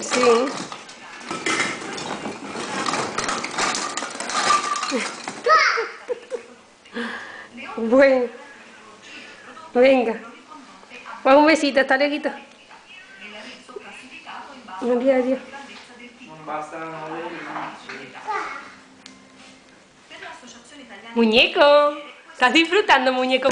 Sí. Bueno. Venga. Pues un besito, hasta luego. Adiós. Muñeco. ¿Estás disfrutando, muñeco?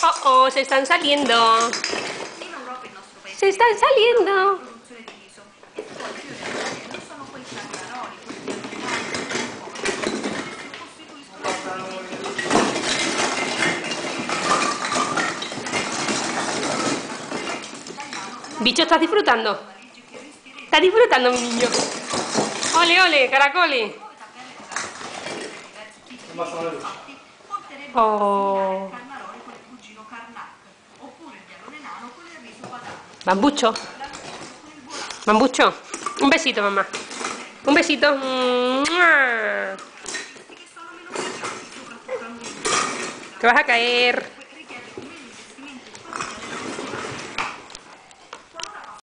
Oh, oh, se están saliendo. Se están saliendo. Bicho, ¿estás disfrutando? ¿Estás disfrutando, mi niño? Ole, ole, caracoli. Non bastano le luci. Oh, bambucho. Bambucho. Un besito, mamá. Un besito. Te vas a caer.